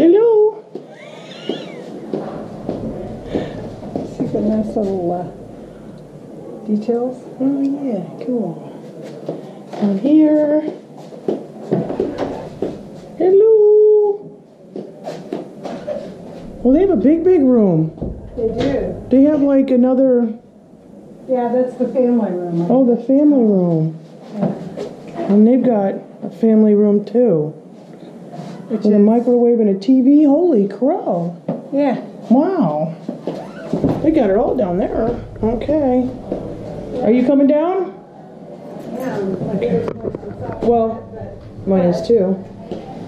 Hello. See the nice little uh, details. Oh yeah, cool. Down here. Hello. Well, they have a big, big room. They do. They have like another. Yeah, that's the family room. Right? Oh, the family room. Yeah. And they've got a family room too. Which With a microwave and a TV. Holy crow. yeah. Wow. They got it all down there. Okay. Are you coming down? Yeah, my favorite place to stop. Well, mine is too.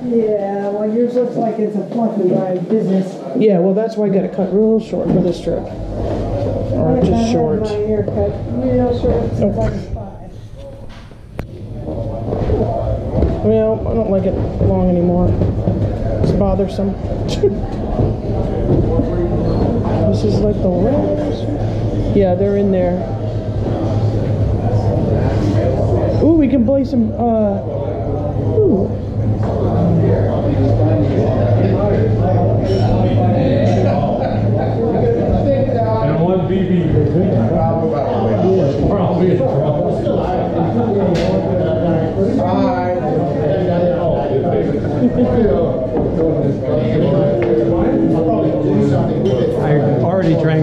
Yeah, well, yours looks like it's a fluff and business. Yeah, well, that's why I got it cut real short for this trip. Or just short. My haircut real short since Well, I don't like it long anymore. It's bothersome. this is like the rest. Yeah, they're in there. Ooh, we can play some, uh, ooh. And one BB. Or I'll in trouble.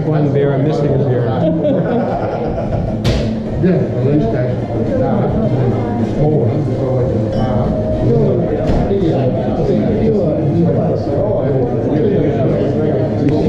drink one beer, I'm missing a beer. yeah, at least I.